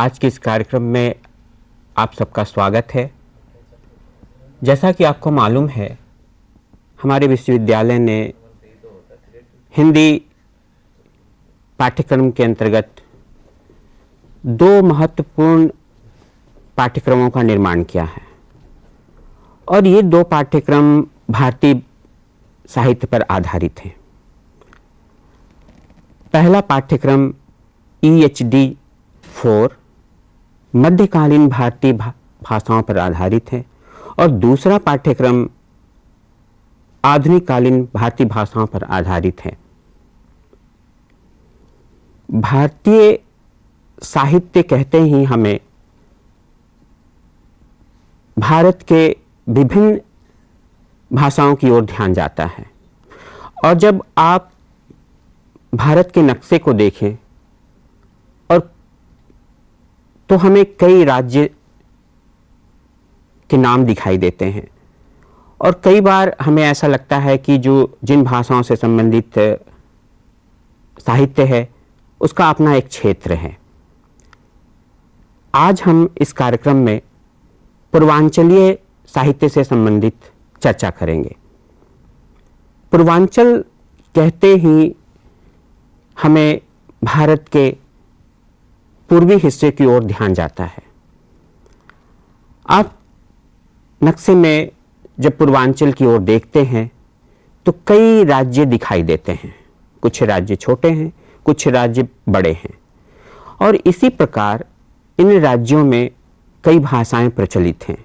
आज के इस कार्यक्रम में आप सबका स्वागत है। जैसा कि आपको मालूम है, हमारे विश्वविद्यालय ने हिंदी पाठ्यक्रम के अंतर्गत दो महत्वपूर्ण पाठ्यक्रमों का निर्माण किया है। और ये दो पाठ्यक्रम भारतीय साहित्य पर आधारित हैं। पहला पाठ्यक्रम ई एच डी फोर मध्यकालीन भारतीय भाषाओं पर आधारित है और दूसरा पाठ्यक्रम आधुनिक कालीन भारतीय भाषाओं पर आधारित है। भारतीय साहित्य कहते ही हमें भारत के विभिन्न भाषाओं की ओर ध्यान जाता है। और जब आप भारत के नक्शे को देखें और तो हमें कई राज्य के नाम दिखाई देते हैं। और कई बार हमें ऐसा लगता है कि जो जिन भाषाओं से संबंधित साहित्य है, उसका अपना एक क्षेत्र है। आज हम इस कार्यक्रम में पूर्वांचलीय साहित्य से संबंधित चर्चा करेंगे। पूर्वांचल कहते ही हमें भारत के पूर्वी हिस्से की ओर ध्यान जाता है। आप नक्शे में जब पूर्वांचल की ओर देखते हैं तो कई राज्य दिखाई देते हैं। कुछ राज्य छोटे हैं, कुछ राज्य बड़े हैं। और इसी प्रकार इन राज्यों में कई भाषाएँ प्रचलित हैं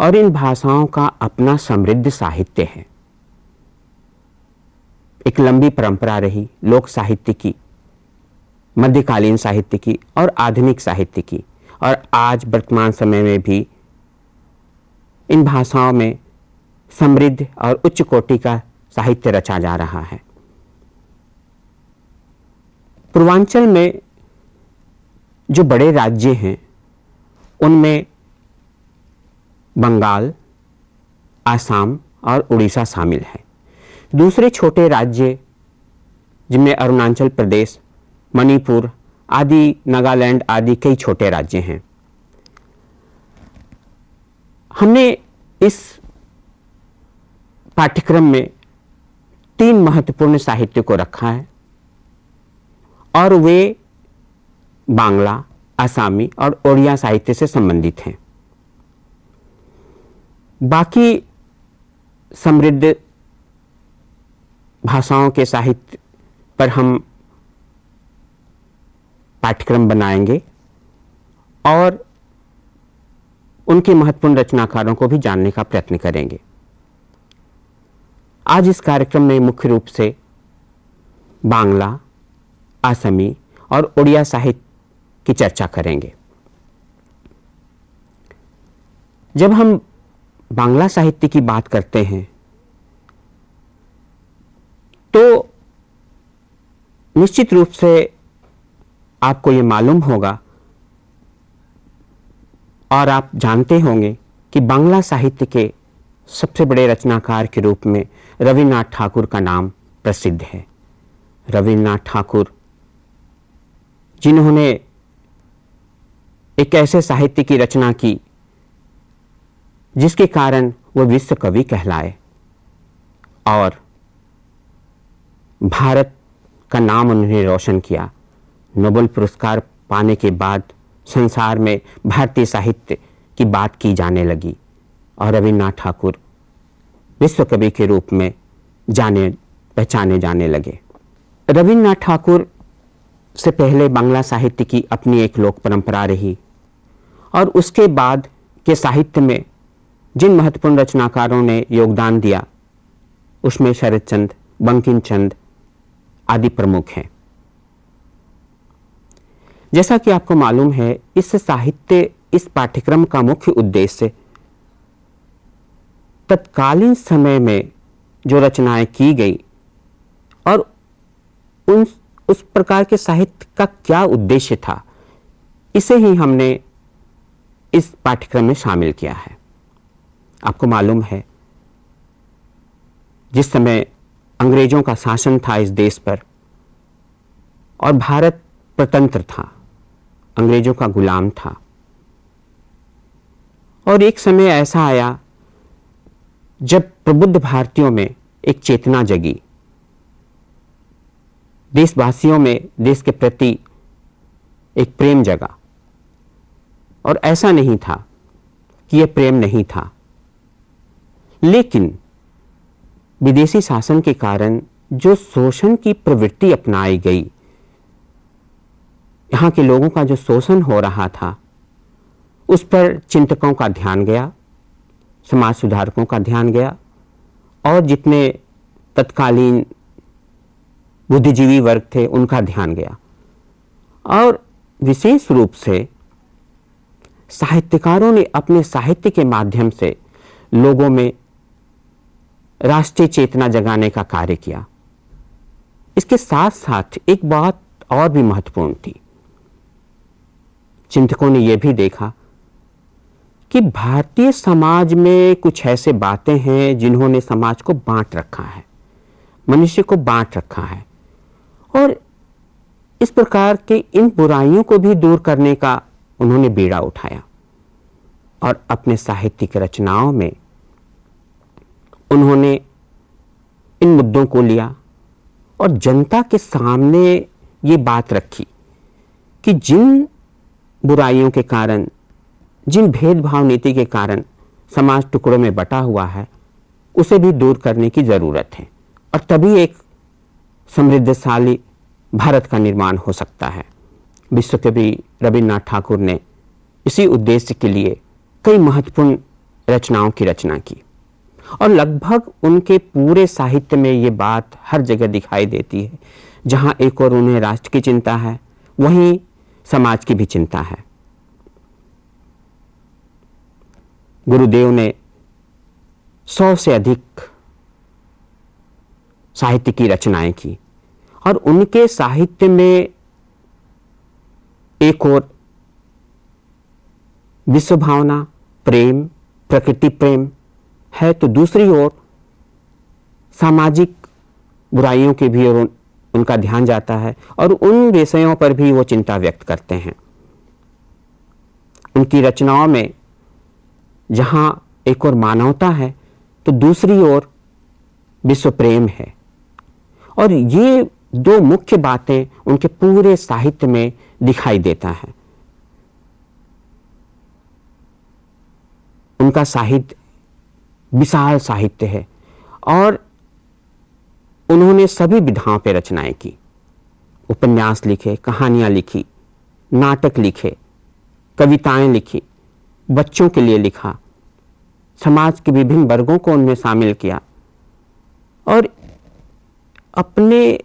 और इन भाषाओं का अपना समृद्ध साहित्य है। एक लंबी परंपरा रही लोक साहित्य की। मध्यकालीन साहित्य की और आधुनिक साहित्य की। और आज वर्तमान समय में भी इन भाषाओं में समृद्ध और उच्च कोटि का साहित्य रचा जा रहा है। पूर्वांचल में जो बड़े राज्य हैं, उनमें बंगाल, आसाम और उड़ीसा शामिल है। दूसरे छोटे राज्य जिनमें अरुणाचल प्रदेश मणिपुर, आदि, नागालैंड आदि कई छोटे राज्य हैं। हमने इस पाठ्यक्रम में तीन महत्वपूर्ण साहित्य को रखा है, और वे बांग्ला, आसामी और ओडिया साहित्य से संबंधित हैं। बाकी समृद्ध भाषाओं के साहित्य पर हम पाठ्यक्रम बनाएँगे और उनके महत्वपूर्ण रचनाकारों को भी जानने का प्रयत्न करेंगे। आज इस कार्यक्रम में मुख्य रूप से बांग्ला असमी और उड़िया साहित्य की चर्चा करेंगे। जब हम बांग्ला साहित्य की बात करते हैं तो निश्चित रूप से आपको ये मालूम होगा। और आप जानते होंगे कि बांग्ला साहित्य के सबसे बड़े रचनाकार के रूप में रविन्द्रनाथ ठाकुर का नाम प्रसिद्ध है। रविन्द्रनाथ ठाकुर जिन्होंने एक ऐसे साहित्य की रचना की जिसके कारण वो विश्व कवि कहलाए। और भारत का नाम उन्होंने रोशन किया। नोबेल पुरस्कार पाने के बाद संसार में भारतीय साहित्य की बात की जाने लगी और रविन्द्रनाथ ठाकुर विश्व कवि के रूप में जाने, पहचाने जाने लगे। रविन्द्रनाथ ठाकुर से पहले बांग्ला साहित्य की अपनी एक लोक परंपरा रही और उसके बाद के साहित्य में जिन महत्वपूर्ण रचनाकारों ने योगदान दिया, उसमें शरद चंद बंकिम चंद आदि प्रमुख हैं। जैसा कि आपको मालूम है, इस साहित्य, इस पाठ्यक्रम का मुख्य उद्देश्य तत्कालीन समय में जो रचनाएँ की गई और उन, उस प्रकार के साहित्य का क्या उद्देश्य था, इसे ही हमने इस पाठ्यक्रम में शामिल किया है। आपको मालूम है, जिस समय अंग्रेज़ों का शासन था इस देश पर और भारत प्रतंत्र था अंग्रेज़ों का गुलाम था। और एक समय ऐसा आया, जब प्रबुद्ध भारतीयों में एक चेतना जगी। देशवासियों में देश के प्रति एक प्रेम जगा। और ऐसा नहीं था कि यह प्रेम नहीं था। लेकिन विदेशी शासन के कारण जो शोषण की प्रवृत्ति अपनाई गई यहाँ के लोगों का जो शोषण हो रहा था, उस पर चिंतकों का ध्यान गया, समाज सुधारकों का ध्यान गया, और जितने तत्कालीन बुद्धिजीवी वर्ग थे, उनका ध्यान गया। और विशेष रूप से साहित्यकारों ने अपने साहित्य के माध्यम से लोगों में राष्ट्रीय चेतना जगाने का कार्य किया। इसके साथ साथ एक बात और भी महत्वपूर्ण थी। चिंतकों ने यह भी देखा कि भारतीय समाज में कुछ ऐसे बातें हैं जिन्होंने समाज को बांट रखा है, मनुष्य को बांट रखा है। और इस प्रकार के इन बुराइयों को भी दूर करने का उन्होंने बीड़ा उठाया और अपने साहित्यिक रचनाओं में उन्होंने इन मुद्दों को लिया और जनता के सामने ये बात रखी कि जिन बुराइयों के कारण, जिन भेदभाव नीति के कारण समाज टुकड़ों में बटा हुआ है, उसे भी दूर करने की ज़रूरत है और तभी एक समृद्धशाली भारत का निर्माण हो सकता है। विश्व विश्वकवि रविन्द्रनाथ ठाकुर ने इसी उद्देश्य के लिए कई महत्वपूर्ण रचनाओं की रचना की और लगभग उनके पूरे साहित्य में ये बात हर जगह दिखाई देती है। जहाँ एक और उन्हें राष्ट्र की चिंता है, वहीं समाज की भी चिंता है। गुरुदेव ने सौ से अधिक साहित्य की रचनाएँ की और उनके साहित्य में एक और विश्व भावना, प्रेम, प्रकृति प्रेम है तो दूसरी ओर सामाजिक बुराइयों के भी और उनका ध्यान जाता है और उन विषयों पर भी वो चिंता व्यक्त करते हैं। उनकी रचनाओं में जहाँ एक और मानवता है तो दूसरी ओर विश्व प्रेम है। और ये दो मुख्य बातें उनके पूरे साहित्य में दिखाई देता है। उनका साहित्य विशाल साहित्य है और उन्होंने सभी विधाओं पर रचनाएँ की। उपन्यास लिखे, कहानियाँ लिखी, नाटक लिखे, कविताएँ लिखी, बच्चों के लिए लिखा, समाज के विभिन्न वर्गों को उनमें शामिल किया और अपने,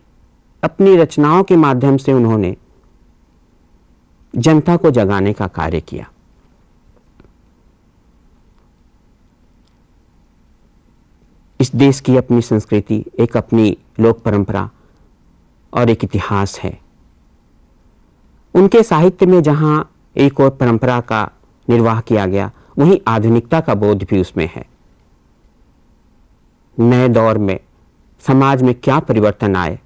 अपनी रचनाओं के माध्यम से उन्होंने जनता को जगाने का कार्य किया। इस देश की अपनी संस्कृति, एक अपनी लोक परंपरा और एक इतिहास है। उनके साहित्य में जहाँ एक और परंपरा का निर्वाह किया गया, वहीं आधुनिकता का बोध भी उसमें है। नए दौर में समाज में क्या परिवर्तन आए,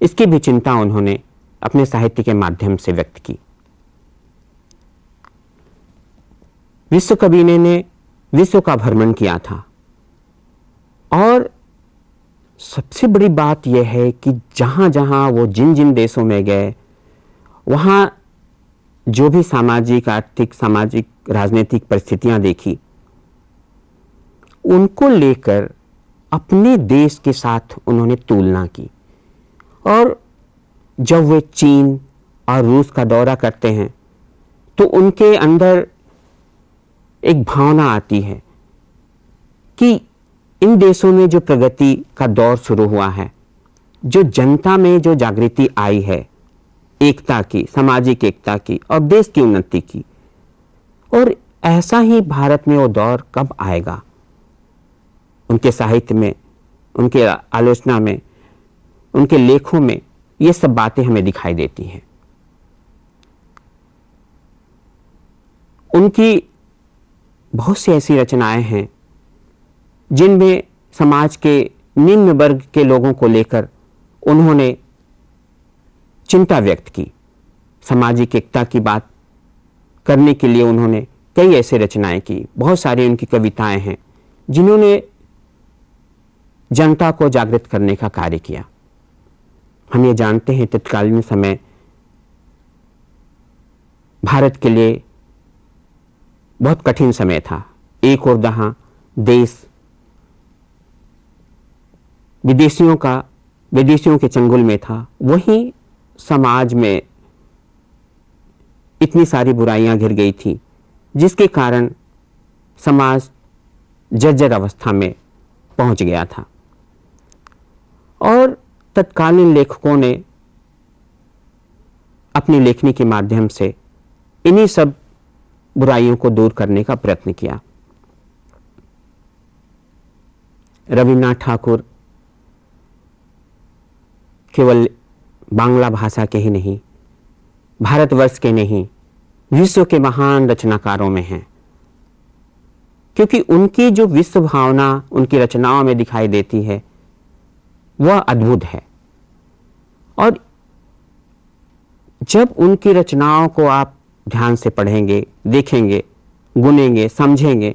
इसकी भी चिंता उन्होंने अपने साहित्य के माध्यम से व्यक्त की। विश्व कबीने ने विश्व का भ्रमण किया था। और सबसे बड़ी बात यह है कि जहाँ जहाँ वो जिन जिन देशों में गए, वहाँ जो भी सामाजिक, आर्थिक, सामाजिक, राजनीतिक परिस्थितियाँ देखी, उनको लेकर अपने देश के साथ उन्होंने तुलना की। और जब वे चीन और रूस का दौरा करते हैं तो उनके अंदर एक भावना आती है कि इन देशों में जो प्रगति का दौर शुरू हुआ है, जो जनता में जो जागृति आई है, एकता की, सामाजिक एकता की और देश की उन्नति की, और ऐसा ही भारत में वो दौर कब आएगा? उनके साहित्य में, उनके आलोचना में, उनके लेखों में ये सब बातें हमें दिखाई देती हैं। उनकी बहुत सी ऐसी रचनाएँ हैं जिनमें समाज के निम्न वर्ग के लोगों को लेकर उन्होंने चिंता व्यक्त की। सामाजिक एकता की बात करने के लिए उन्होंने कई ऐसे रचनाएँ की। बहुत सारी उनकी कविताएँ हैं, जिन्होंने जनता को जागृत करने का कार्य किया। हम ये जानते हैं, तत्कालीन समय भारत के लिए बहुत कठिन समय था। एक और दहा देश विदेशियों का, विदेशियों के चंगुल में था। वहीं समाज में इतनी सारी बुराइयाँ घिर गई थी, जिसके कारण समाज जर्जर अवस्था में पहुँच गया था। और तत्कालीन लेखकों ने अपनी लेखनी के माध्यम से इन्हीं सब बुराइयों को दूर करने का प्रयत्न किया। रविन्द्रनाथ ठाकुर केवल बांग्ला भाषा के ही नहीं, भारतवर्ष के नहीं, विश्व के महान रचनाकारों में हैं। क्योंकि उनकी जो विश्व भावना उनकी रचनाओं में दिखाई देती है, वह अद्भुत है। और जब उनकी रचनाओं को आप ध्यान से पढ़ेंगे, देखेंगे, गुनेंगे, समझेंगे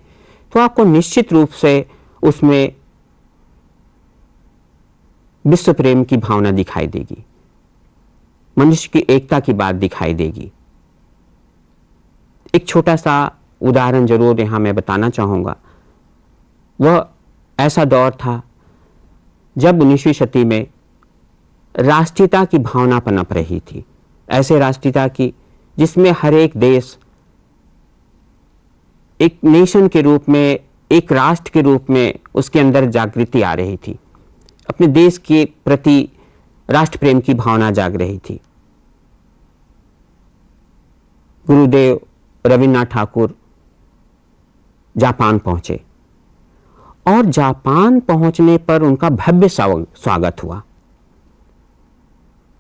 तो आपको निश्चित रूप से उसमें विश्व प्रेम की भावना दिखाई देगी। मनुष्य की एकता की बात दिखाई देगी। एक छोटा सा उदाहरण ज़रूर यहाँ मैं बताना चाहूँगा। वह ऐसा दौर था, जब उन्नीसवीं शती में राष्ट्रीयता की भावना पनप रही थी। ऐसे राष्ट्रीयता की, जिसमें हर एक देश एक नेशन के रूप में, एक राष्ट्र के रूप में उसके अंदर जागृति आ रही थी। अपने देश के प्रति राष्ट्र प्रेम की भावना जाग रही थी। गुरुदेव रविन्द्रनाथ ठाकुर जापान पहुँचे। और जापान पहुँचने पर उनका भव्य स्वागत हुआ।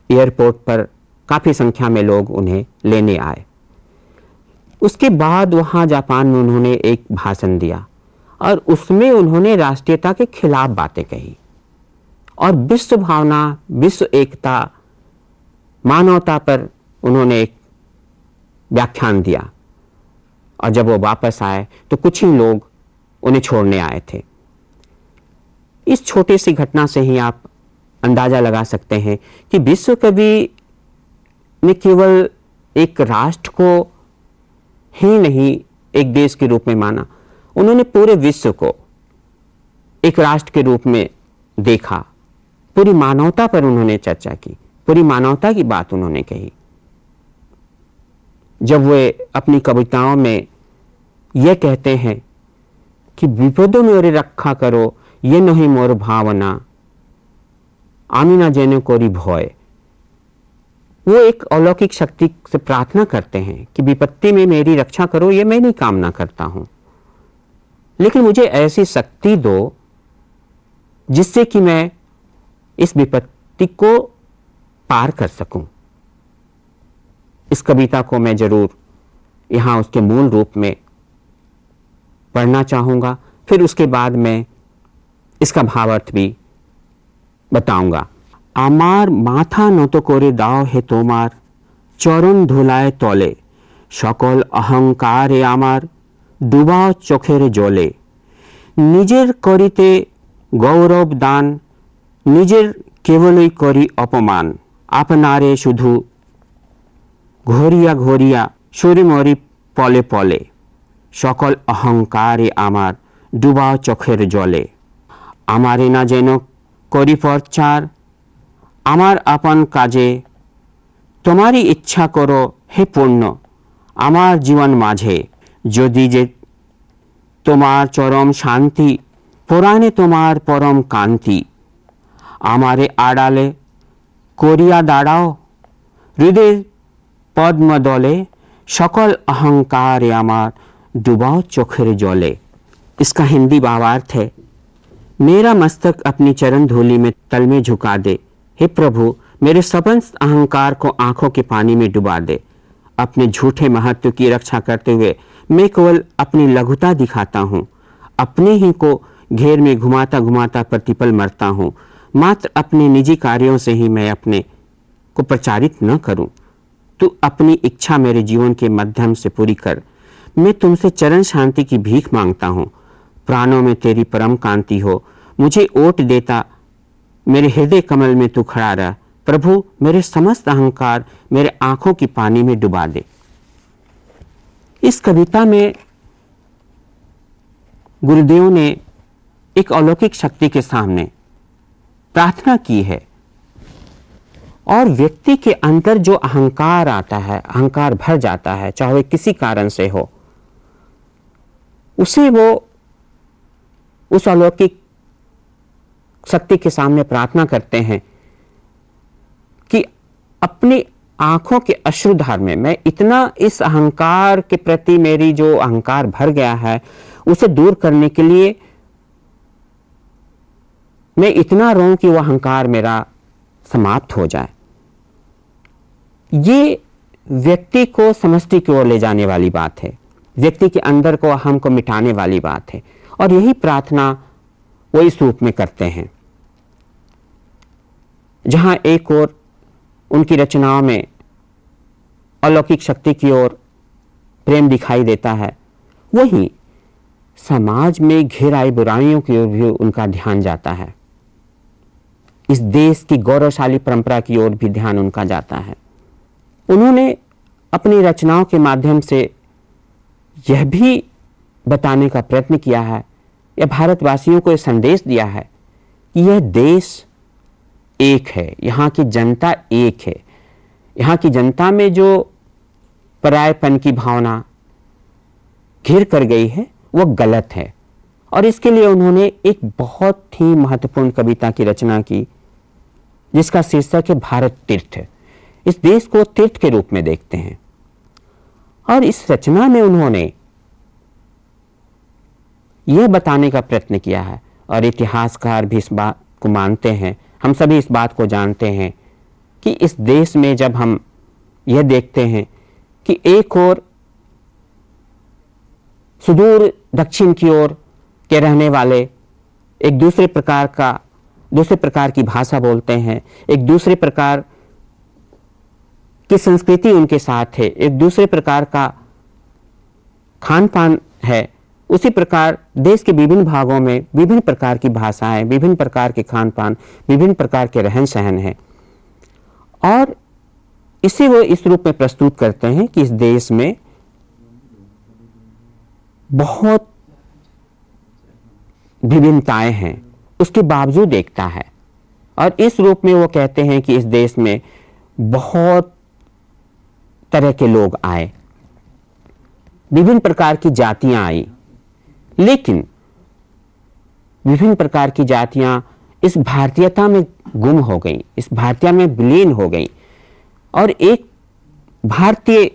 एयरपोर्ट पर काफ़ी संख्या में लोग उन्हें लेने आए। उसके बाद वहाँ जापान में उन्होंने एक भाषण दिया और उसमें उन्होंने राष्ट्रीयता के खिलाफ बातें कही। और विश्व भावना, विश्व एकता, मानवता पर उन्होंने एक व्याख्यान दिया। और जब वो वापस आए तो कुछ ही लोग उन्हें छोड़ने आए थे। इस छोटी सी घटना से ही आप अंदाज़ा लगा सकते हैं कि विश्व कवि ने केवल एक राष्ट्र को ही नहीं, एक देश के रूप में माना। उन्होंने पूरे विश्व को एक राष्ट्र के रूप में देखा। पूरी मानवता पर उन्होंने चर्चा की, पूरी मानवता की बात उन्होंने कही। जब वे अपनी कविताओं में यह कहते हैं कि विपदों में और रखा करो, ये नहीं मोर भावना। आमिना जेने कोरी भय वो एक अलौकिक शक्ति से प्रार्थना करते हैं कि विपत्ति में मेरी रक्षा करो, ये मैं नहीं कामना करता हूँ। लेकिन मुझे ऐसी शक्ति दो जिससे कि मैं इस विपत्ति को पार कर सकूं इस कविता को मैं जरूर यहां उसके मूल रूप में पढ़ना चाहूंगा फिर उसके बाद मैं इसका भावार्थ भी बताऊंगा আমার মাথা নত করে দাও হে তোমার চরণ ধুলায় তলে সকল অহংকারে আমার ডুবাও চোখের জলে নিজের করিতে গৌরব দান নিজের কেবলই করি অপমান। আপনারে শুধু ঘরিয়া ঘরিয়া মরি পলে পলে। সকল অহংকারে আমার ডুবাও চোখের জলে। আমারে না যেন করি প্রচার। আমার আপন কাজে তোমারই ইচ্ছা করো হে পূর্ণ আমার জীবন মাঝে। যদি যে তোমার চরম শান্তি, পুরাণে তোমার পরম কান্তি। আমারে আড়ালে করিয়া দাঁড়াও হৃদয় পদ্ম দলে সকল अहंकारे আমার डुबाओ चोखर जले इसका हिंदी भावार्थ है मेरा मस्तक अपनी चरण धूलि में तल में झुका दे हे प्रभु मेरे सबंस अहंकार को आंखों के पानी में डुबा दे अपने झूठे महत्व की रक्षा करते हुए मैं केवल अपनी लघुता दिखाता हूँ अपने ही को घेर में घुमाता घुमाता प्रतिपल मरता हूँ मात्र अपने निजी कार्यों से ही मैं अपने को प्रचारित न करूँ। तू अपनी इच्छा मेरे जीवन के माध्यम से पूरी कर। मैं तुमसे चरण शांति की भीख माँगता हूँ। प्राणों में तेरी परम कांति हो। मुझे ओट देता, मेरे हृदय कमल में तू खड़ा रह। प्रभु, मेरे समस्त अहंकार मेरे आँखों की पानी में डुबा दे। इस कविता में गुरुदेव ने एक अलौकिक शक्ति के सामने प्रार्थना की है। और व्यक्ति के अंदर जो अहंकार आता है, अहंकार भर जाता है, चाहे किसी कारण से हो, उसे वो उस अलौकिक शक्ति के सामने प्रार्थना करते हैं कि अपनी आँखों के अश्रुधार में, मैं इतना इस अहंकार के प्रति मेरी जो अहंकार भर गया है, उसे दूर करने के लिए मैं इतना रो कि वह अहंकार मेरा समाप्त हो जाए। ये व्यक्ति को समष्टि की ओर ले जाने वाली बात है। व्यक्ति के अंदर को अहम को मिटाने वाली बात है। और यही प्रार्थना वो इस रूप में करते हैं। जहाँ एक और उनकी रचनाओं में अलौकिक शक्ति की ओर प्रेम दिखाई देता है, वहीं समाज में घेर आई बुराइयों की ओर भी उनका ध्यान जाता है। इस देश की गौरवशाली परंपरा की ओर भी ध्यान उनका जाता है। उन्होंने अपनी रचनाओं के माध्यम से यह भी बताने का प्रयत्न किया है, या भारतवासियों को यह संदेश दिया है कि यह देश एक है, यहाँ की जनता एक है। यहाँ की जनता में जो परायपन की भावना घिर कर गई है वह गलत है। और इसके लिए उन्होंने एक बहुत ही महत्वपूर्ण कविता की रचना की जिसका शीर्षक है भारत तीर्थ। इस देश को तीर्थ के रूप में देखते हैं। और इस रचना में उन्होंने यह बताने का प्रयत्न किया है, और इतिहासकार भी इस बात को मानते हैं, हम सभी इस बात को जानते हैं, कि इस देश में जब हम यह देखते हैं कि एक और सुदूर दक्षिण की ओर के रहने वाले एक दूसरे प्रकार का दूसरे प्रकार की भाषा बोलते हैं, एक दूसरे प्रकार की संस्कृति उनके साथ है, एक दूसरे प्रकार का खान पान है, उसी प्रकार देश के विभिन्न भागों में विभिन्न प्रकार की भाषाएँ, विभिन्न प्रकार के खान पान विभिन्न प्रकार के रहन सहन है। और इसे वो इस रूप में प्रस्तुत करते हैं कि इस देश में बहुत विभिन्नताएँ हैं। उसके बावजूद एकता है। और इस रूप में वो कहते हैं कि इस देश में बहुत तरह के लोग आए। विभिन्न प्रकार की जातियाँ आई। लेकिन विभिन्न प्रकार की जातियाँ इस भारतीयता में गुम हो गई, इस भारतीय में विलीन हो गई। और एक भारतीय,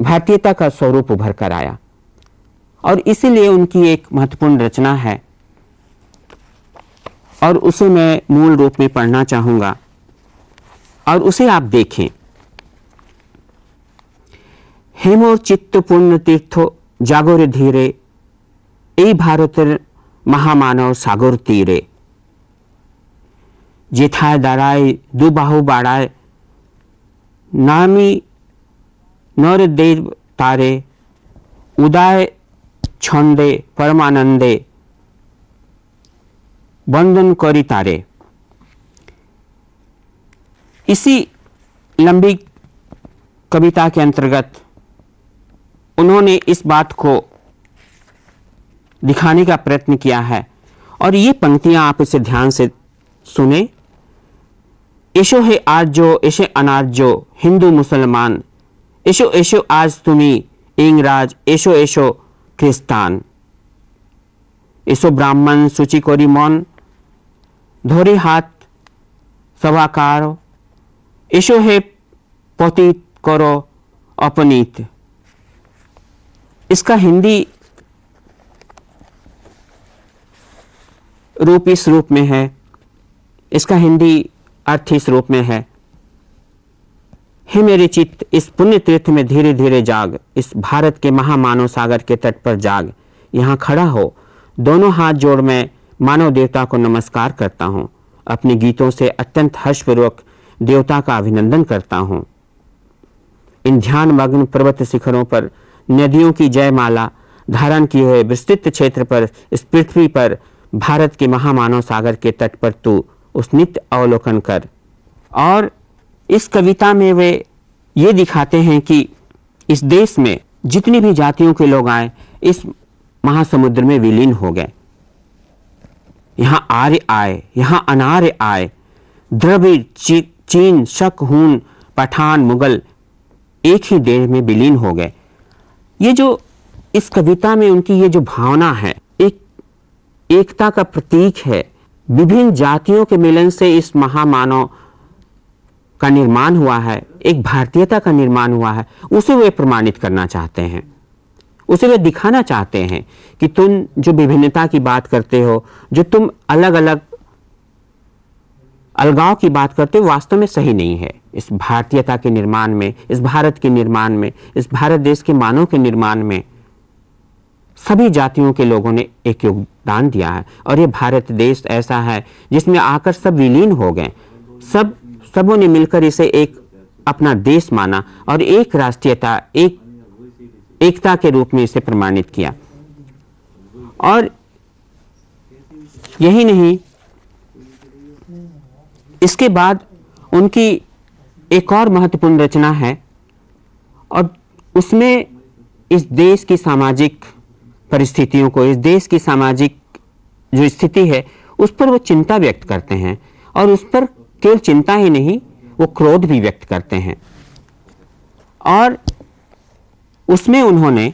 भारतीयता का स्वरूप उभर कर आया। और इसीलिए उनकी एक महत्वपूर्ण रचना है और उसे मैं मूल रूप में पढ़ना चाहूंगा और उसे आप देखें হেমোর চিত্তপূর্ণ তীর্থ জাগরে ধীরে এই ভারতের মহামানব সাগর তীরে যেথায় দাঁড়ায় দুবাহু বাড়ায় নামি নরদেব তারে উদয় ছন্দে परमानंदे वंदन करी तारे इसी लंबी कविता के अंतर्गत उन्होंने इस बात को दिखाने का प्रयत्न किया है और ये पंक्तियां आप इसे ध्यान से सुने एशो है आज जो एशे अनाज जो हिंदू मुसलमान एशो एशो आज तुम्हें इंगराज एशो एशो খ্রিস্টান এসো ব্রাহ্মণ সূচি করি মন ধরে হাত সভাকার এসো হে পতিত करो अपनीत इसका हिंदी रूप इस रूप में है इसका हिंदी अर्थ इस रूप में है हे मेरे चित्त इस पुण्य तीर्थ में धीरे धीरे जाग इस भारत के महामानव सागर के तट पर जाग यहाँ खड़ा हो दोनों हाथ जोड़ मैं मानव देवता को नमस्कार करता हूँ। अपने गीतों से अत्यंत हर्षपूर्वक देवता का अभिनंदन करता हूँ। इन ध्यान मग्न पर्वत शिखरों पर नदियों की जयमाला, धारण किए हुए विस्तृत क्षेत्र पर इस पृथ्वी पर भारत के महामानव सागर के तट पर तू उस नित्य अवलोकन कर। और इस कविता में वे ये दिखाते हैं कि इस देश में जितनी भी जातियों के लोग आए, इस महासमुद्र में विलीन हो गए। यहाँ आर्य आए, यहाँ अनार्य आए। द्रविड़, चीन शक, हून, पठान, मुगल एक ही देश में विलीन हो गए। ये जो इस कविता में उनकी ये जो भावना है, एक, एकता का प्रतीक है, विभिन्न जातियों के मिलन से इस महामानव का निर्माण हुआ है, एक भारतीयता का निर्माण हुआ है, उसे वे प्रमाणित करना चाहते हैं। उसे वे दिखाना चाहते हैं कि तुम जो विभिन्नता की बात करते हो, जो तुम अलग अलग अलगाव की बात करते हो वास्तव में सही नहीं है। इस भारतीयता के निर्माण में, इस भारत के निर्माण में, इस भारत देश के मानव के निर्माण में सभी जातियों के लोगों ने एक योगदान दिया है और ये भारत देश ऐसा है जिसमें आकर सब विलीन हो गए। सब, सबों ने मिलकर इसे एक अपना देश माना और एक राष्ट्रीयता, एक एकता के रूप में इसे प्रमाणित किया। और यही नहीं, इसके बाद उनकी एक और महत्वपूर्ण रचना है और उसमें इस देश की सामाजिक परिस्थितियों को, इस देश की सामाजिक जो स्थिति है, उस पर वो चिंता व्यक्त करते हैं और उस पर केवल चिंता ही नहीं, वो क्रोध भी व्यक्त करते हैं। और उसमें उन्होंने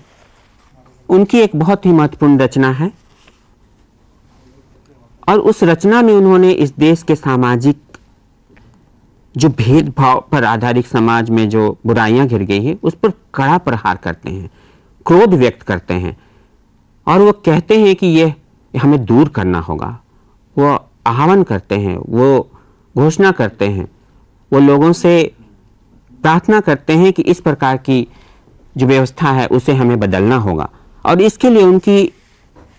उनकी एक बहुत ही महत्वपूर्ण रचना है और उस रचना में उन्होंने इस देश के सामाजिक जो भेदभाव पर आधारित समाज में जो बुराइयाँ घिर गई हैं, उस पर कड़ा प्रहार करते हैं, क्रोध व्यक्त करते हैं और वो कहते हैं कि यह हमें दूर करना होगा। वो आह्वान करते हैं, वो घोषणा करते हैं, वो लोगों से प्रार्थना करते हैं कि इस प्रकार की जो व्यवस्था है उसे हमें बदलना होगा और इसके लिए उनकी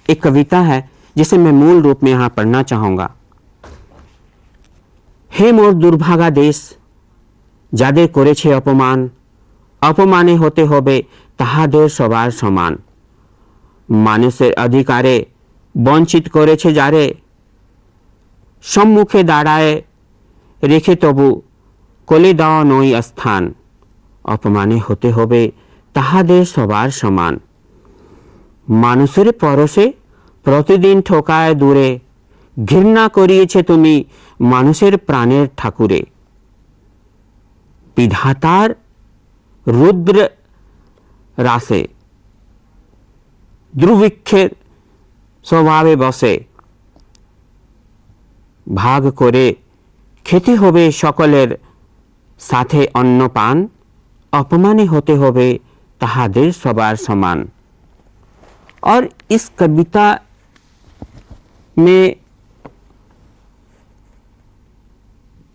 एक कविता है जिसे मैं मूल रूप में यहां पढ़ना चाहूंगा हे मोर दुर्भागा देश যাদের করেছে অপমান অপমানে হতে হবে তাহাদের সবার সমান মানুষের অধিকারে বঞ্চিত করেছে যারে সম্মুখে দাঁড়ায় রেখে তবু কোলে দেওয়া নই স্থান অপমানে হতে হবে তাহাদের সবার সমান। মানুষের পরশে প্রতিদিন ঠোকায় দূরে, ঘৃণা করিয়েছে তুমি মানুষের প্রাণের ঠাকুরে। বিধাতার রুদ্র রাসে দুর্ভিক্ষের স্বভাবে বসে। ভাগ করে খেতে হবে সকলের সাথে অন্ন পান অপমানে হতে হবে তাহাদের সবার সমান और इस कविता में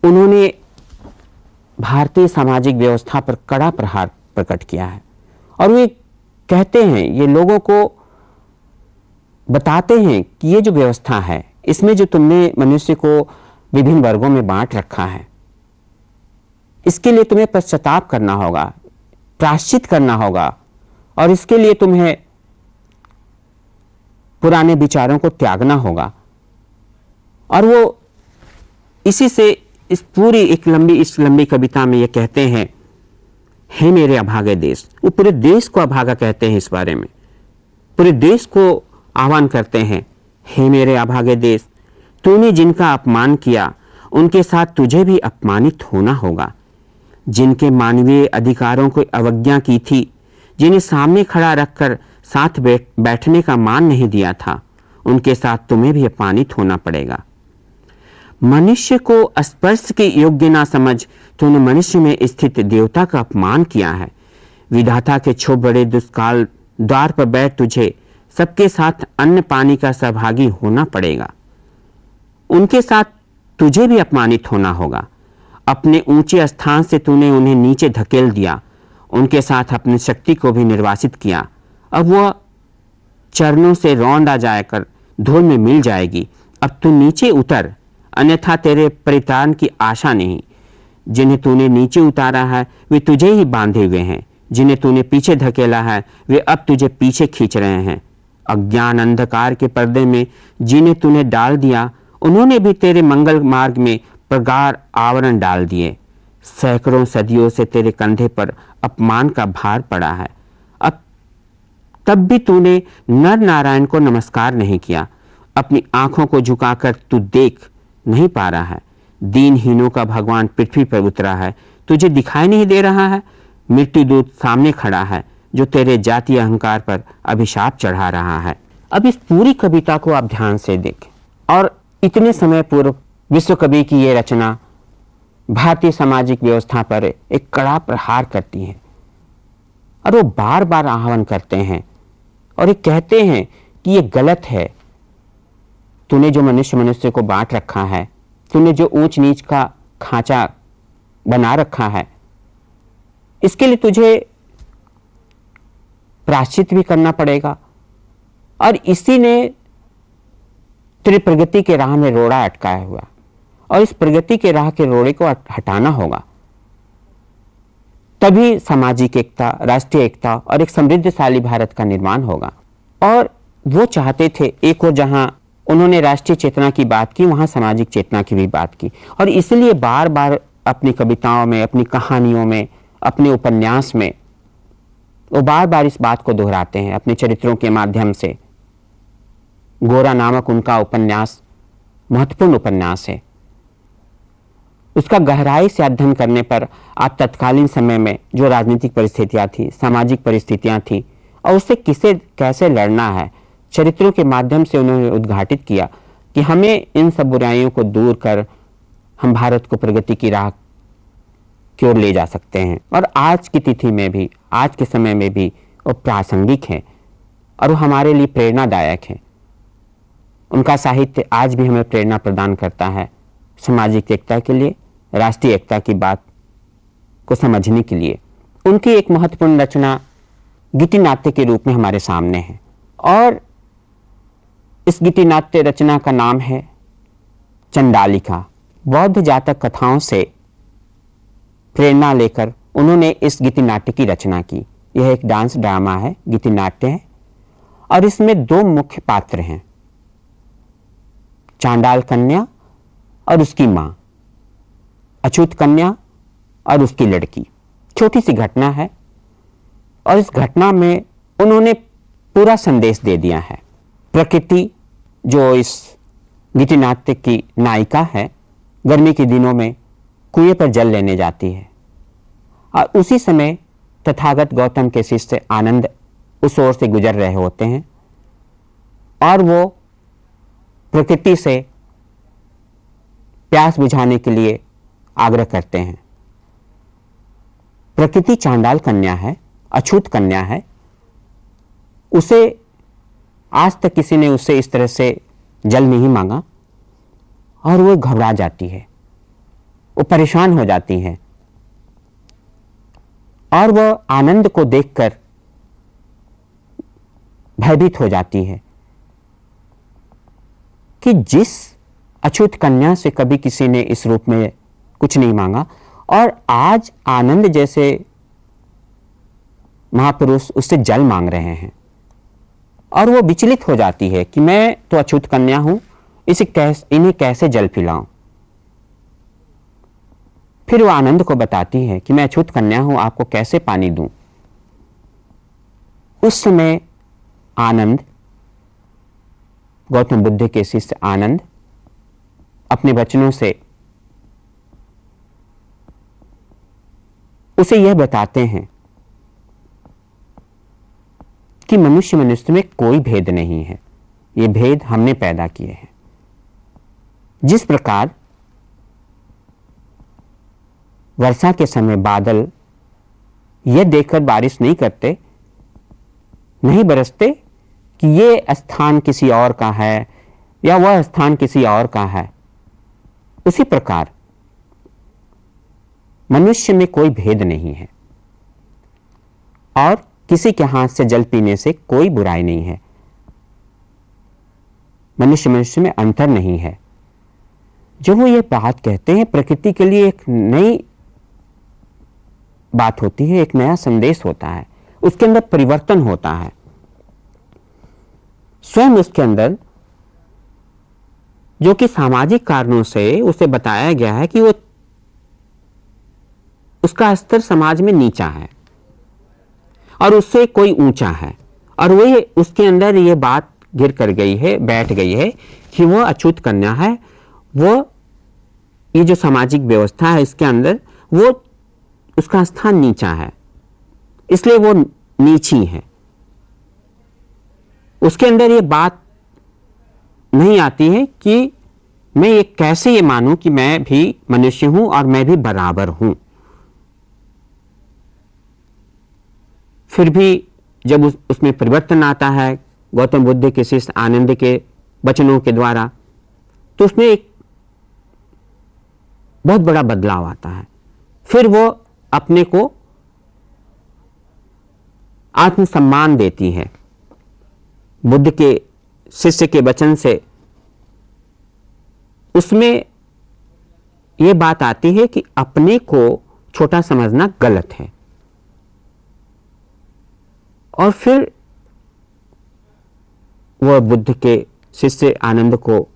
उन्होंने भारतीय सामाजिक व्यवस्था पर कड़ा प्रहार प्रकट किया है और वे कहते हैं ये लोगों को बताते हैं कि ये जो व्यवस्था है इसमें जो तुमने मनुष्य को विभिन्न वर्गों में बांट रखा है इसके लिए तुम्हें पश्चाताप करना होगा प्राश्चित करना होगा और इसके लिए तुम्हें पुराने विचारों को त्यागना होगा। और वो इसी से इस पूरी एक लंबी, इस लंबी कविता में ये कहते हैं, हे मेरे अभागे देश, वो पूरे देश को अभागा कहते हैं इस बारे में। पूरे देश को आह्वान करते हैं, हे मेरे अभागे देश, तूने जिनका अपमान किया, उनके साथ तुझे भी अपमानित होना होगा। जिनके मानवीय अधिकारों को अवज्ञा की थी, जिन्हें सामने खड़ा रखकर साथ बैठ बैठने का मान नहीं दिया था, उनके साथ तुम्हें भी अपमानित होना पड़ेगा। मनुष्य को स्पर्श के योग्य ना समझ तूने मनुष्य में स्थित देवता का अपमान किया है। विधाता के छो बड़े दुष्काल द्वार पर बैठ तुझे सबके साथ अन्न पानी का सहभागी होना पड़ेगा। उनके साथ तुझे भी अपमानित होना होगा। अपने ऊँचे स्थान से तूने उन्हें नीचे धकेल दिया। उनके साथ अपनी शक्ति को भी निर्वासित किया। अब वह चरणों से रौंदा जाकर धूल में मिल जाएगी। अब तू नीचे उतर, अन्यथा तेरे परित्राण की आशा नहीं। जिन्हें तूने नीचे उतारा है, वे तुझे ही बांधे हुए हैं। जिन्हें तूने पीछे धकेला है, वे अब तुझे पीछे खींच रहे हैं। अज्ञान अंधकार के पर्दे में जिन्हें तूने डाल दिया, उन्होंने भी तेरे मंगल मार्ग में प्रगार आवरण डाल दिए। सैकड़ों सदियों से तेरे कंधे पर अपमान का भार पड़ा है। अब तब भी तूने नर नारायण को नमस्कार नहीं किया। अपनी आँखों को झुकाकर तू देख नहीं पा रहा है। दीनहीनों का भगवान पृथ्वी पर उतरा है। तुझे दिखाई नहीं दे रहा है। मृत्यु दूत सामने खड़ा है, जो तेरे जाति अहंकार पर अभिशाप चढ़ा रहा है। अब इस पूरी कविता को आप ध्यान से देखें। और इतने समय पूर्व विश्व कवि की ये रचना भारतीय सामाजिक व्यवस्था पर एक कड़ा प्रहार करती है। और वो बार बार आह्वान करते हैं और ये कहते हैं कि ये गलत है। तूने जो मनुष्य मनुष्य को बांट रखा है, तूने जो ऊंच नीच का खांचा बना रखा है, इसके लिए तुझे प्राश्चित भी करना पड़ेगा। और इसी ने तेरी प्रगति के राह में रोड़ा अटकाया हुआ। और इस प्रगति के राह के रोड़े को हटाना होगा। तभी सामाजिक एकता, राष्ट्रीय एकता और एक समृद्धशाली भारत का निर्माण होगा। और वो चाहते थे, एक और जहाँ उन्होंने राष्ट्रीय चेतना की बात की, वहाँ सामाजिक चेतना की भी बात की। और इसलिए बार बार अपनी कविताओं में, अपनी कहानियों में, अपने उपन्यास में वो बार बार इस बात को दोहराते हैं, अपने चरित्रों के माध्यम से। गोरा नामक उनका उपन्यास, महत्वपूर्ण उपन्यास है। उसका गहराई से अध्ययन करने पर आप तत्कालीन समय में जो राजनीतिक परिस्थितियाँ थी, सामाजिक परिस्थितियाँ थी, और उससे किसे, कैसे लड़ना है, चरित्रों के माध्यम से उन्होंने उद्घाटित किया कि हमें इन सब बुराइयों को दूर कर हम भारत को प्रगति की राह की ओर ले जा सकते हैं। और आज की तिथि में भी, आज के समय में भी वो प्रासंगिक है और वो हमारे लिए प्रेरणादायक है। उनका साहित्य आज भी हमें प्रेरणा प्रदान करता है सामाजिक एकता के लिए राष्ट्रीय एकता की बात को समझने के लिए उनकी एक महत्वपूर्ण रचना गीति नाट्य के रूप में हमारे सामने है। और इस गीति नाट्य रचना का नाम है चंडालिका। बौद्ध जातक कथाओं से प्रेरणा लेकर उन्होंने इस गीति नाट्य की रचना की। यह एक डांस ड्रामा है गीति नाट्य है, और इसमें दो मुख्य पात्र हैं, चांडाल कन्या और उसकी माँ। अछूत कन्या और उसकी लड़की। छोटी सी घटना है और इस घटना में उन्होंने पूरा संदेश दे दिया है। प्रकृति, जो इस गीति नाट्य की नायिका है, गर्मी के दिनों में कुएँ पर जल लेने जाती है। और उसी समय तथागत गौतम के शिष्य आनंद उस ओर से गुजर रहे होते हैं और वो प्रकृति से प्यास बुझाने के लिए आग्रह करते हैं। प्रकृति चांडाल कन्या है, अछूत कन्या है। उसे, आज तक किसी ने उससे इस तरह से जल नहीं मांगा और वो घबरा जाती है, वो परेशान हो जाती है। और वह आनंद को देखकर भयभीत हो जाती है कि जिस अछूत कन्या से कभी किसी ने इस रूप में कुछ नहीं मांगा। और आज आनंद जैसे महापुरुष उससे जल मांग रहे हैं। और वो विचलित हो जाती है कि मैं तो अछूत कन्या हूँ, इसे कैसे, इन्हें कैसे जल पिलाऊं? फिर वो आनंद को बताती है कि मैं अछूत कन्या हूँ, आपको कैसे पानी दूँ? उस समय आनंद, गौतम बुद्ध के शिष्य आनंद, अपने वचनों से उसे यह बताते हैं कि मनुष्य मनुष्य में कोई भेद नहीं है। ये भेद हमने पैदा किए हैं। जिस प्रकार वर्षा के समय बादल यह देखकर बारिश नहीं करते, नहीं बरसते कि ये स्थान किसी और का है या वह स्थान किसी और का है, उसी प्रकार मनुष्य में कोई भेद नहीं है। और किसी के हाथ से जल पीने से कोई बुराई नहीं है। मनुष्य मनुष्य में अंतर नहीं है। जो वो ये बात कहते हैं, प्रकृति के लिए एक नई बात होती है, एक नया संदेश होता है। उसके अंदर परिवर्तन होता है। स्वयं उसके अंदर, जो कि सामाजिक कारणों से उसे बताया गया है कि वो उसका स्तर समाज में नीचा है और उससे कोई ऊँचा है। और वही उसके अंदर ये बात गिर कर गई है, बैठ गई है कि वो अछूत कन्या है। वो, ये जो सामाजिक व्यवस्था है इसके अंदर, वो उसका स्थान नीचा है। इसलिए वो नीची है। उसके अंदर ये बात नहीं आती है कि मैं ये कैसे ये मानूं कि मैं भी मनुष्य हूँ और मैं भी बराबर हूँ। फिर भी जब उस, उसमें परिवर्तन आता है गौतम बुद्ध के शिष्य आनंद के वचनों के द्वारा तो उसमें एक बहुत बड़ा बदलाव आता है। फिर वो अपने को आत्मसम्मान देती है। बुद्ध के शिष्य के वचन से उसमें यह बात आती है कि अपने को छोटा समझना गलत है। और फिर वह बुद्ध के शिष्य आनंद को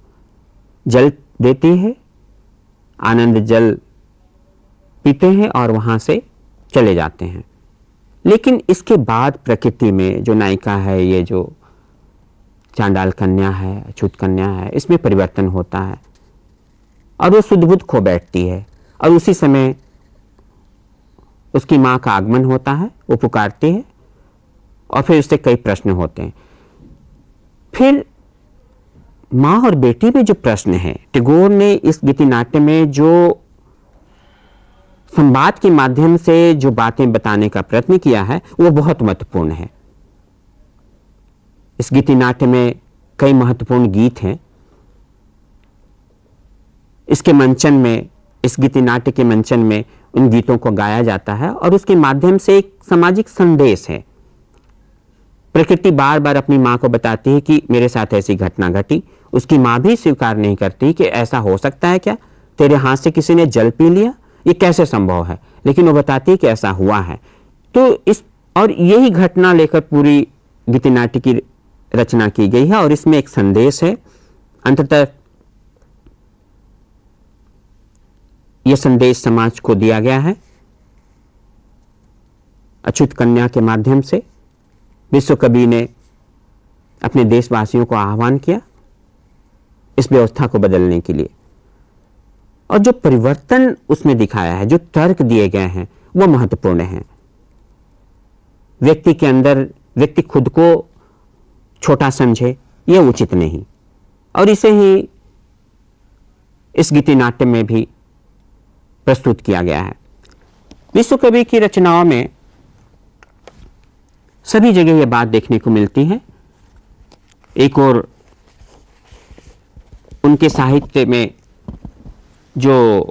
जल देती है, आनंद जल पीते हैं और वहाँ से चले जाते हैं। लेकिन इसके बाद प्रकृति में जो नायिका है, ये जो चांडाल कन्या है, अछूत कन्या है, इसमें परिवर्तन होता है और वो शुद्ध बुद्ध खो बैठती है और उसी समय उसकी माँ का आगमन होता है, वो पुकारती है। और फिर उससे कई प्रश्न होते हैं। फिर माँ और बेटी में जो प्रश्न है, टिगोर ने इस गीति नाट्य में जो संवाद के माध्यम से जो बातें बताने का प्रयत्न किया है, वो बहुत महत्वपूर्ण है। इस गीति नाट्य में कई महत्वपूर्ण गीत हैं। इसके मंचन में, इस गीति नाट्य के मंचन में उन गीतों को गाया जाता है और उसके माध्यम से एक सामाजिक संदेश है। प्रकृति बार बार अपनी माँ को बताती है कि मेरे साथ ऐसी घटना घटी। उसकी माँ भी स्वीकार नहीं करती कि ऐसा हो सकता है क्या? तेरे हाथ से किसी ने जल पी लिया? ये कैसे संभव है? लेकिन वो बताती है कि ऐसा हुआ है। तो इस और यही घटना लेकर पूरी गीति नाट्य की रचना की गई है और इसमें एक संदेश है। अंततः यह संदेश समाज को दिया गया है। अच्युत कन्या के माध्यम से। विश्व कवि ने अपने देशवासियों को आह्वान किया इस व्यवस्था को बदलने के लिए। और जो परिवर्तन उसमें दिखाया है, जो तर्क दिए गए हैं, वो महत्वपूर्ण है। व्यक्ति के अंदर व्यक्ति खुद को छोटा समझे यह उचित नहीं। और इसे ही इस गीति नाट्य में भी प्रस्तुत किया गया है। विश्व कवि की रचनाओं में सभी जगह यह बात देखने को मिलती है। एक और उनके साहित्य में जो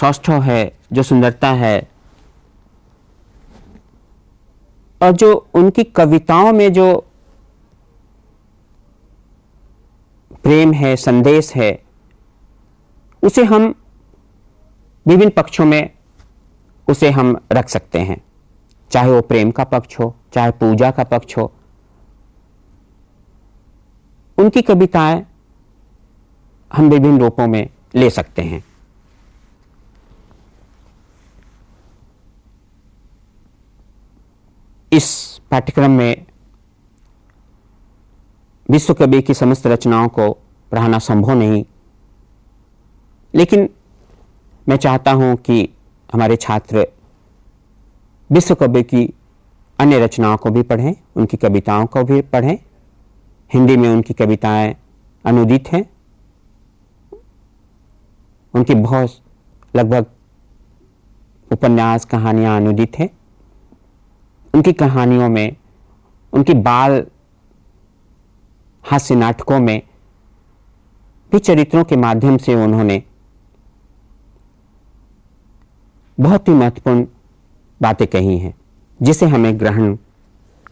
सौष्ठ है, जो सुंदरता है, और जो उनकी कविताओं में जो प्रेम है, संदेश है, उसे हम विभिन्न पक्षों में उसे हम रख सकते हैं, चाहे वो प्रेम का पक्ष हो चाहे पूजा का पक्ष हो, उनकी कविताएँ हम विभिन्न रूपों में ले सकते हैं। इस पाठ्यक्रम में विश्व कवि की समस्त रचनाओं को पढ़ाना संभव नहीं, लेकिन मैं चाहता हूँ कि हमारे छात्र विश्व कवि की अन्य रचनाओं को भी पढ़ें, उनकी कविताओं को भी पढ़ें। हिंदी में उनकी कविताएँ अनुदित हैं। उनकी बहुत लगभग उपन्यास कहानियाँ अनुदित हैं। उनकी कहानियों में, उनकी बाल हास्य नाटकों में भी चरित्रों के माध्यम से उन्होंने बहुत ही महत्वपूर्ण बातें कही हैं। जिसे हमें ग्रहण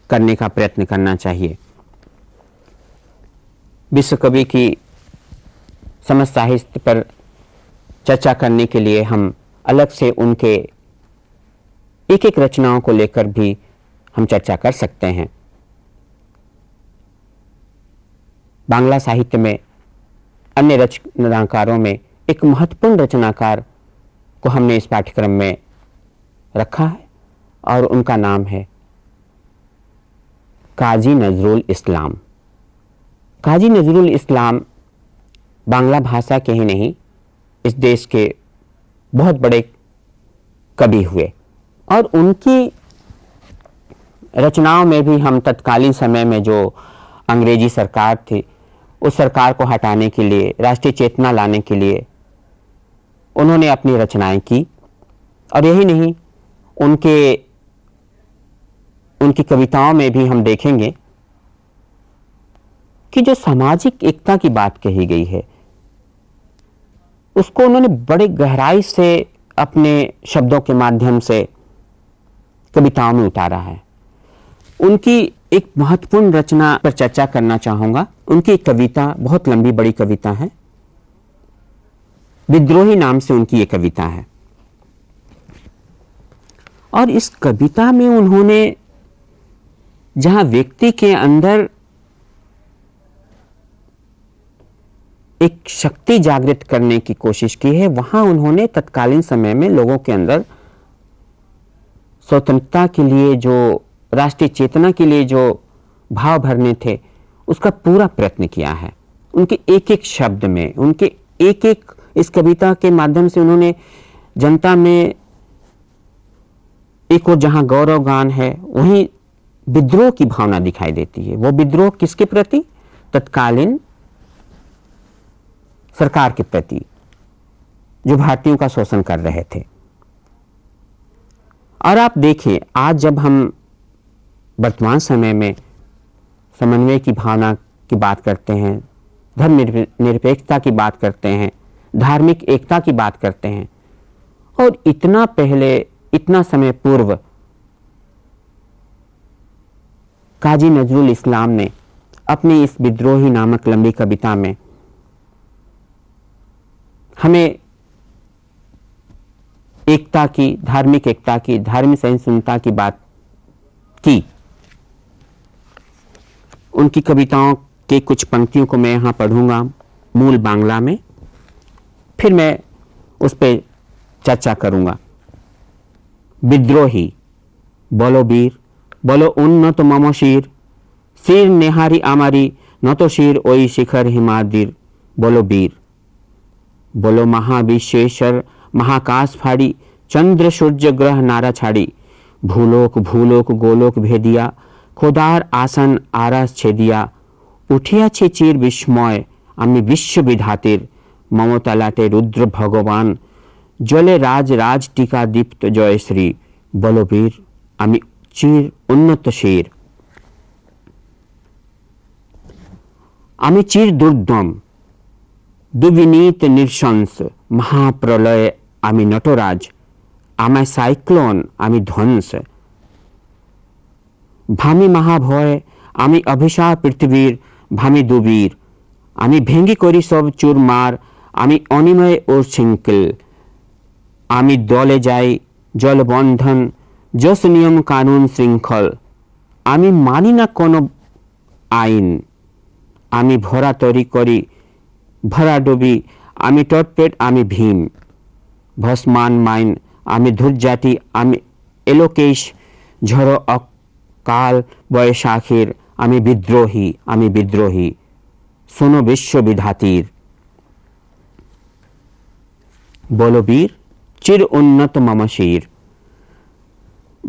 करने का प्रयत्न करना चाहिए। विश्व कवि की समस्त साहित्य पर चर्चा करने के लिए हम अलग से उनके एक एक रचनाओं को लेकर भी हम चर्चा कर सकते हैं। बांग्ला साहित्य में अन्य रचनाकारों में एक महत्वपूर्ण रचनाकार को हमने इस पाठ्यक्रम में रखा है। और उनका नाम है काजी नजरुल इस्लाम। काजी नजरुल इस्लाम बांग्ला भाषा के ही नहीं, इस देश के बहुत बड़े कवि हुए। और उनकी रचनाओं में भी हम तत्कालीन समय में जो अंग्रेज़ी सरकार थी, उस सरकार को हटाने के लिए, राष्ट्रीय चेतना लाने के लिए उन्होंने अपनी रचनाएँ की। और यही नहीं, उनके उनकी कविताओं में भी हम देखेंगे कि जो सामाजिक एकता की बात कही गई है, उसको उन्होंने बड़े गहराई से अपने शब्दों के माध्यम से कविताओं में उतारा है। उनकी एक महत्वपूर्ण रचना पर चर्चा करना चाहूँगा। उनकी एक कविता, बहुत लंबी बड़ी कविता है। विद्रोही नाम से उनकी एक कविता है। और इस कविता में उन्होंने जहाँ व्यक्ति के अंदर एक शक्ति जागृत करने की कोशिश की है, वहाँ उन्होंने तत्कालीन समय में लोगों के अंदर स्वतंत्रता के लिए जो, राष्ट्रीय चेतना के लिए जो भाव भरने थे, उसका पूरा प्रयत्न किया है। उनके एक एक शब्द में, उनके एक एक इस कविता के माध्यम से उन्होंने जनता में एक और जहाँ गौरव गान है, वहीं विद्रोह की भावना दिखाई देती है। वो विद्रोह किसके प्रति? तत्कालीन सरकार के प्रति, जो भारतीयों का शोषण कर रहे थे। और आप देखें, आज जब हम वर्तमान समय में समन्वय की भावना की बात करते हैं, धर्म निरपेक्षता की बात करते हैं, धार्मिक एकता की बात करते हैं, और इतना पहले, इतना समय पूर्व काजी नजरुल इस्लाम ने अपनी इस विद्रोही नामक लंबी कविता में हमें एकता की, धार्मिक एकता की, धार्मिक सहिष्णुता की बात की। उनकी कविताओं के कुछ पंक्तियों को मैं यहाँ पढ़ूँगा, मूल बांग्ला में। फिर मैं उस पर चर्चा करूँगा। विद्रोही बोलो वीर বল, উন্নত মম শির শির নেহারি আমারি, নত শির ওই শিখর হিমাদির, বল বীর। বল, মহাবিশ্বেশ্বর মহাকাশ ফাড়ি চন্দ্র সূর্য গ্রহ নারা ছাড়ি, ভূলোক ভূলোক গোলোক ভেদিয়া, খোদার আসন আরাস ছেদিয়া, উঠিয়াছি চির বিস্ময়, আমি বিশ্ববিধাতের, মমতালাটে রুদ্র ভগবান, জলে রাজ রাজ টিকা দীপ্ত জয়শ্রী বলবীর আমি চির উন্নত শির। আমি চির দুর্দম দুবিনীত নৃশংস মহাপ্রলয়ে আমি নটরাজ। আমায় সাইক্লোন, আমি ধ্বংস। ভামি মহাভয়, আমি অভিশাপ পৃথিবীর, ভামি দুবীর। আমি ভেঙ্গি করি সব চুরমার, আমি অনিময় ও শৃঙ্খল আমি দলে যাই জলবন্ধন যশ নিয়ম কানুন শৃঙ্খল। আমি মানি না কোনো আইন। আমি ভরা তরি করি, ভরা ডুবি, আমি টটপেট আমি ভীম। ভসমান মাইন, আমি ধূর্জাতি আমি এলোকেশ, ঝড় অকাল বৈশাখীর আমি বিদ্রোহী আমি বিদ্রোহী। শোনো বিশ্ববিধাতির। বলবীর, চির উন্নত মমশির।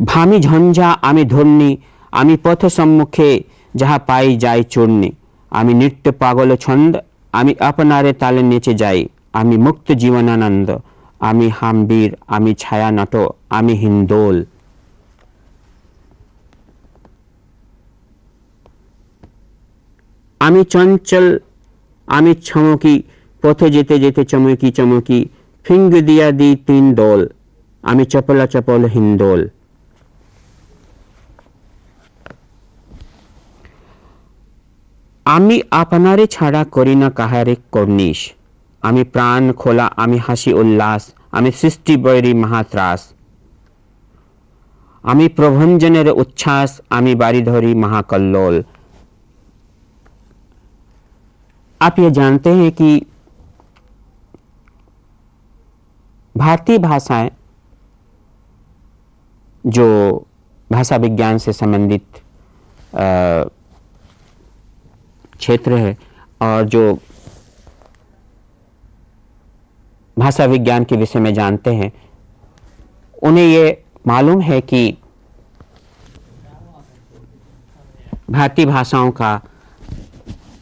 ভামি ঝঞ্ঝা, আমি ধর্ণী আমি পথ সম্মুখে যাহা পাই যাই চূর্ণে। আমি নৃত্য পাগল ছন্দ, আমি আপনারে তালে নেচে যাই। আমি মুক্ত জীবনানন্দ, আমি হামবীর, আমি ছায়া নট, আমি হিন্দোল। আমি চঞ্চল, আমি ছমকি, পথে যেতে যেতে চমকি চমকি, ফিঙ্গ দিয়া দি তিন দোল। আমি চপলা চপল হিন্দোল। আমি আপনারে ছাড়া করি না কাহারে কর্নিশ আমি প্রাণ খোলা আমি হাসি উল্লাস আমি সৃষ্টি বৈরী মহাত্রাস আমি প্রভঞ্জনের উচ্ছ্বাস আমি बारीधरी महाकल्लोल आप ये जानते हैं कि भारतीय भाषाएं जो भाषा विज्ञान से संबंधित क्षेत्र है और जो भाषा विज्ञान के विषय में जानते हैं, उन्हें ये मालूम है कि भारतीय भाषाओं का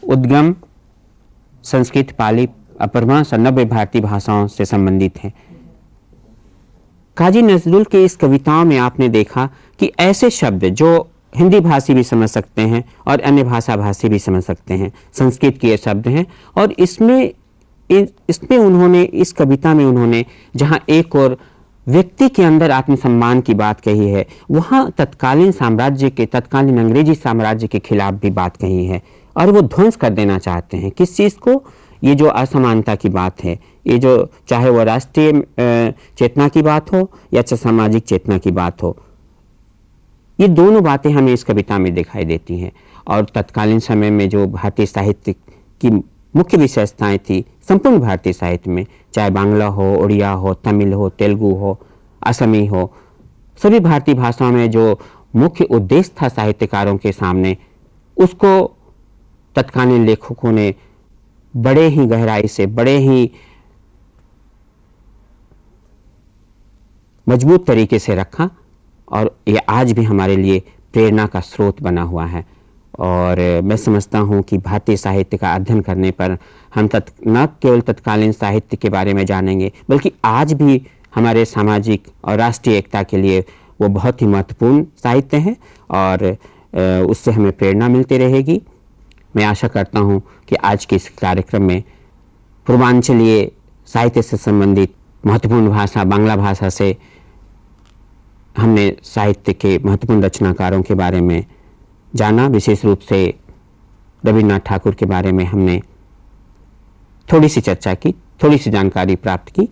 उद्गम संस्कृत, पाली अपरमांश और नब्बे भारतीय भाषाओं से संबंधित है। काजी नजरुल के इस कविताओं में आपने देखा कि ऐसे शब्द जो हिंदी भाषी भी समझ सकते हैं और अन्य भाषा भाषी भी समझ सकते हैं, संस्कृत के ये शब्द हैं। और इसमें इसमें उन्होंने, इस कविता में उन्होंने जहाँ एक और व्यक्ति के अंदर आत्मसम्मान की बात कही है, वहाँ तत्कालीन साम्राज्य के, तत्कालीन अंग्रेज़ी साम्राज्य के खिलाफ भी बात कही है। और वो ध्वंस कर देना चाहते हैं। किस चीज़ को? ये जो असमानता की बात है, ये जो चाहे वो राष्ट्रीय चेतना की बात हो या सामाजिक चेतना की बात हो ये दोनों बातें हमें इस कविता में दिखाई देती हैं। और तत्कालीन समय में जो भारतीय साहित्य की मुख्य विशेषताएँ थी, संपूर्ण भारतीय साहित्य में, चाहे बांग्ला हो उड़िया हो, तमिल हो, तेलुगु हो, असमी हो, सभी भारतीय भाषाओं में जो मुख्य उद्देश्य था साहित्यकारों के सामने, उसको तत्कालीन लेखकों ने बड़े ही गहराई से, बड़े ही मज़बूत तरीके से रखा। और ये आज भी हमारे लिए प्रेरणा का स्रोत बना हुआ है। और मैं समझता हूँ कि भारतीय साहित्य का अध्ययन करने पर हम तत्, न केवल तत्कालीन साहित्य के बारे में जानेंगे, बल्कि आज भी हमारे सामाजिक और राष्ट्रीय एकता के लिए वो बहुत ही महत्वपूर्ण साहित्य हैं और उससे हमें प्रेरणा मिलती रहेगी। मैं आशा करता हूँ कि आज के इस कार्यक्रम में पूर्वांचलीय साहित्य से संबंधित महत्वपूर्ण भाषा, बांग्ला भाषा से हमने साहित्य के महत्वपूर्ण रचनाकारों के बारे में जाना। विशेष रूप से रविन्द्रनाथ ठाकुर के बारे में हमने थोड़ी सी चर्चा की, थोड़ी सी जानकारी प्राप्त की।